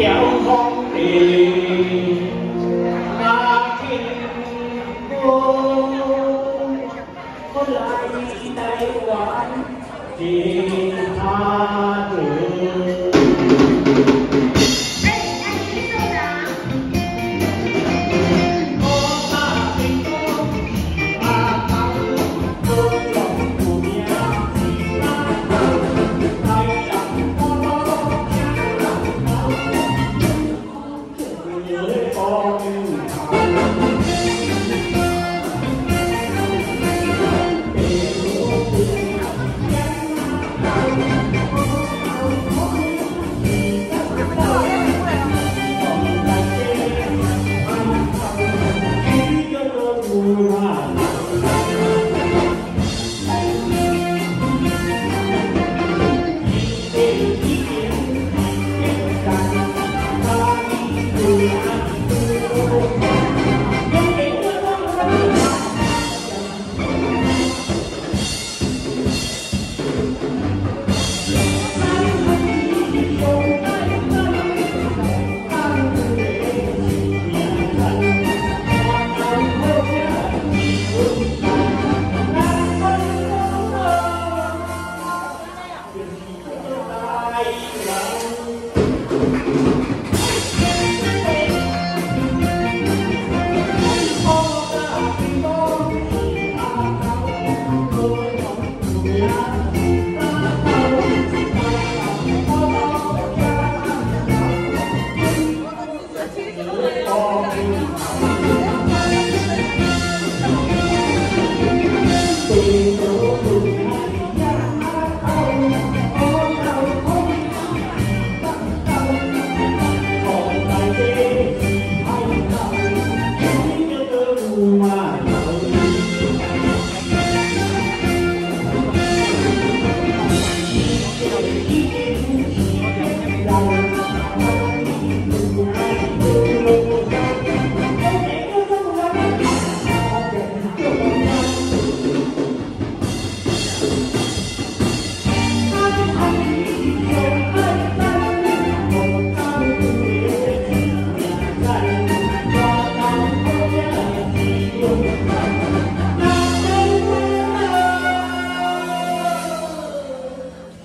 kéo phong thì mà thiên vô có lại tay quán thì tha thứ. 太阳。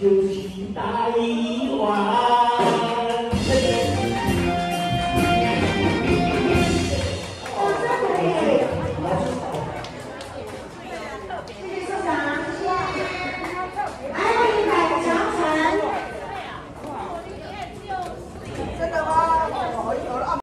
就是台湾。